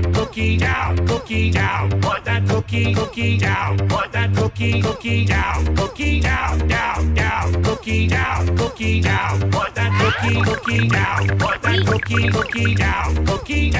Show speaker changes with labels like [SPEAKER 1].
[SPEAKER 1] down, cookie down, cookie down. Put that cookie, cookie down. Put that cookie, cookie down, cookie down, down, down. Cookie down, cookie down. Put that cookie, cookie down. Put that cookie, cookie down, cookie down.